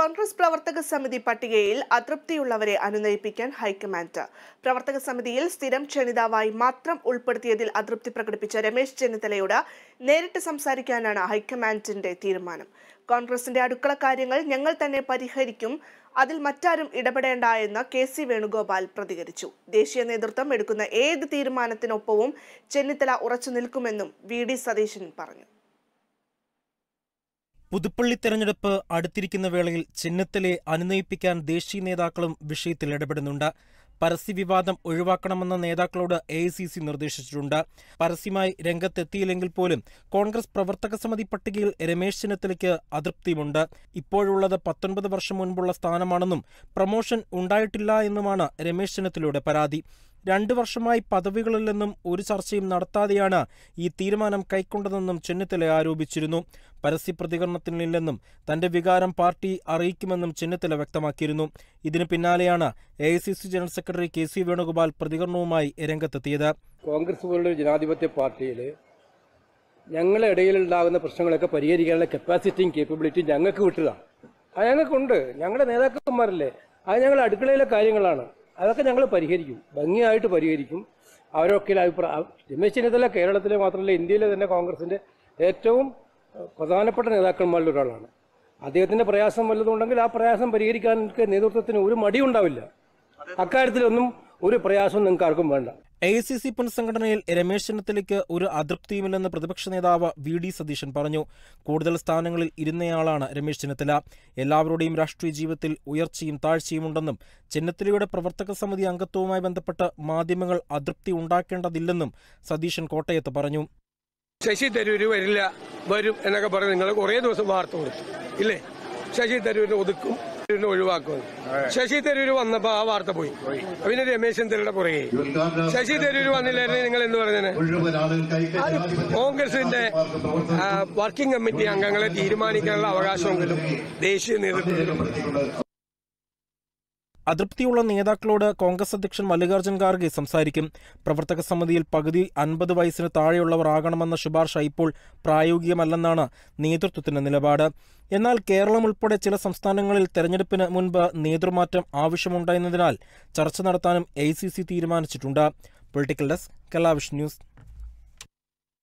കോൺഗ്രസ് പ്രവർത്തക സമിതി പട്ടികയിൽ അതൃപ്തിയുള്ളവരെ അനുനയിപ്പിക്കാൻ ഹൈക്കമാൻഡ്. പ്രവർത്തക സമിതിയിൽ സ്ഥിരം ക്ഷണിതാവായി മാത്രം ഉൾപ്പെടുത്തിയതിൽ അതൃപ്തി പ്രകടിപ്പിച്ച രമേശ് ചെന്നിത്തലയോട് നേരിട്ട് സംസാരിക്കാനാണ് ഹൈക്കമാൻഡിന്റെ തീരുമാനം. കോൺഗ്രസിന്റെ അടുക്കള കാര്യങ്ങൾ ഞങ്ങൾ തന്നെ പരിഹരിക്കും അതിൽ മറ്റാരും ഇടപെടേണ്ട എന്ന് കെ സി വേണുഗോപാൽ പ്രതികരിച്ചു. ദേശീയ നേതൃത്വം എടുക്കുന്ന ഏത് തീരുമാനത്തിനൊപ്പവും ചെന്നിത്തല ഉറച്ചു നിൽക്കുമെന്നും വി ഡി സതീശൻ പറഞ്ഞു. പുതുപ്പള്ളി തെരഞ്ഞെടുപ്പ് അടുത്തിരിക്കുന്ന വേളയിൽ ചെന്നിത്തലയെ അനുനയിപ്പിക്കാൻ ദേശീയ നേതാക്കളും വിഷയത്തിൽ ഇടപെടുന്നുണ്ട്. പരസ്യവിവാദം ഒഴിവാക്കണമെന്ന നേതാക്കളോട് എ നിർദ്ദേശിച്ചിട്ടുണ്ട്. പരസ്യമായി രംഗത്തെത്തിയില്ലെങ്കിൽ പോലും കോൺഗ്രസ് പ്രവർത്തക സമിതി പട്ടികയിൽ രമേശ് ചെന്നിത്തലയ്ക്ക് അതൃപ്തിയുമുണ്ട്. ഇപ്പോഴുള്ളത് പത്തൊൻപത് വർഷം മുൻപുള്ള സ്ഥാനമാണെന്നും പ്രമോഷൻ ഉണ്ടായിട്ടില്ല എന്നുമാണ് രമേശ് ചെന്നിത്തലയുടെ പരാതി. രണ്ടു വർഷമായി പദവികളിൽ നിന്നും ഒരു ചർച്ചയും നടത്താതെയാണ് ഈ തീരുമാനം കൈക്കൊണ്ടതെന്നും ചെന്നിത്തല ആരോപിച്ചിരുന്നു. പരസ്യ പ്രതികരണത്തിനില്ലെന്നും തന്റെ വികാരം പാർട്ടി അറിയിക്കുമെന്നും ചെന്നിത്തല വ്യക്തമാക്കിയിരുന്നു. ഇതിനു പിന്നാലെയാണ് A general secretary K C Venugopal പ്രതികരണവുമായി രംഗത്തെത്തിയത്. കോൺഗ്രസ് പോലുള്ള ജനാധിപത്യ പാർട്ടിയിൽ ഞങ്ങളുടെ ഇടയിലുണ്ടാകുന്ന പ്രശ്നങ്ങളൊക്കെ പരിഹരിക്കാനുള്ള കപ്പാസിറ്റിയും കേപ്പബിലിറ്റിയും ഞങ്ങൾക്ക് വിട്ടതാണ് അത് ഞങ്ങൾക്കുണ്ട്. ഞങ്ങളുടെ നേതാക്കന്മാരല്ലേ? അത് ഞങ്ങളുടെ അടുക്കളയിലെ കാര്യങ്ങളാണ്. അതൊക്കെ ഞങ്ങൾ പരിഹരിക്കും. ഭംഗിയായിട്ട് പരിഹരിക്കും. അവരൊക്കെ അഭിപ്രായം രമേശ് ചെന്നിത്തല കേരളത്തിലെ മാത്രമല്ല ഇന്ത്യയിലെ തന്നെ കോൺഗ്രസിന്റെ ഏറ്റവും പ്രധാനപ്പെട്ട നേതാക്കന്മാരിൽ ഒരാളാണ്. അദ്ദേഹത്തിന്റെ പ്രയാസം വല്ലതുണ്ടെങ്കിൽ ആ പ്രയാസം പരിഹരിക്കാൻ നേതൃത്വത്തിന് ഒരു മടിയുണ്ടാവില്ല. അക്കാര്യത്തിലൊന്നും ഒരു പ്രയാസവും നിങ്ങൾക്ക് ആർക്കും വേണ്ട. എ ഐ സി സി പുനഃസംഘടനയിൽ രമേശ് ചെന്നിത്തലയ്ക്ക് ഒരു അതൃപ്തിയുമില്ലെന്ന് പ്രതിപക്ഷ നേതാവ് വി ഡി സതീശൻ പറഞ്ഞു. കൂടുതൽ സ്ഥാനങ്ങളിൽ ഇരുന്നയാളാണ് രമേശ് ചെന്നിത്തല. എല്ലാവരുടെയും രാഷ്ട്രീയ ജീവിതത്തിൽ ഉയർച്ചയും താഴ്ചയും ഉണ്ടെന്നും ചെന്നിത്തലയുടെ പ്രവർത്തക സമിതി അംഗത്വവുമായി ബന്ധപ്പെട്ട് മാധ്യമങ്ങൾ അതൃപ്തി ഉണ്ടാക്കേണ്ടതില്ലെന്നും സതീശൻ കോട്ടയത്ത് പറഞ്ഞു. ശശി തരൂര് വരില്ല വരും എന്നൊക്കെ പറഞ്ഞു നിങ്ങൾ കുറേ ദിവസം വാർത്ത കൊടുത്തു. ഇല്ലേ? ശശി തരൂരിനെ ഒതുക്കും. തരൂരിനെ ഒഴിവാക്കുന്നത് ശശി തരൂര് വന്നപ്പോ ആ വാർത്ത പോയി. പിന്നെ രമേശ് ചന്ദ്രയുടെ പുറകെ. ശശി തരൂര് വന്നില്ലായിരുന്നു നിങ്ങൾ എന്ത് പറഞ്ഞത്? കോൺഗ്രസിന്റെ വർക്കിംഗ് കമ്മിറ്റി അംഗങ്ങളെ തീരുമാനിക്കാനുള്ള അവകാശമെങ്കിലും ദേശീയ നേതൃത്വത്തിനും അതൃപ്തിയുള്ള നേതാക്കളോട് കോൺഗ്രസ് അധ്യക്ഷൻ മല്ലികാർജുൻ ഖാർഗെ സംസാരിക്കും. പ്രവർത്തക സമിതിയിൽ പകുതി അൻപത് വയസ്സിന് താഴെയുള്ളവർ ആകണമെന്ന ശുപാർശ ഇപ്പോൾ പ്രായോഗികമല്ലെന്നാണ് നേതൃത്വത്തിന്റെ നിലപാട്. എന്നാൽ കേരളം ഉൾപ്പെടെ ചില സംസ്ഥാനങ്ങളിൽ തെരഞ്ഞെടുപ്പിന് മുൻപ് നേതൃമാറ്റം ആവശ്യമുണ്ടായിരുന്നതിനാൽ ചർച്ച നടത്താനും എ തീരുമാനിച്ചിട്ടുണ്ട്. പൊളിറ്റിക്കൽ ഡെസ്ക് കലാവിഷ് ന്യൂസ്.